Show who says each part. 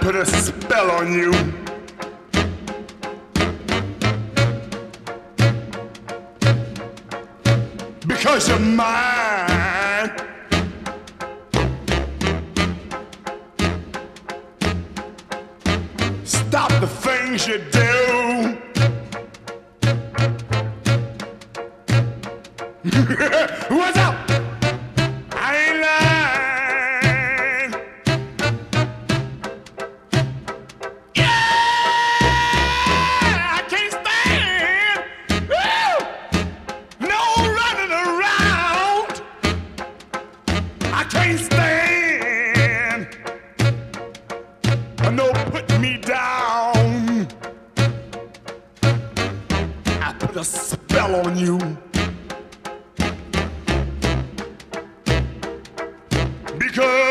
Speaker 1: put a spell on you. Because you're mine. Stop the things you do. What's up? put me down. I put a spell on you. Because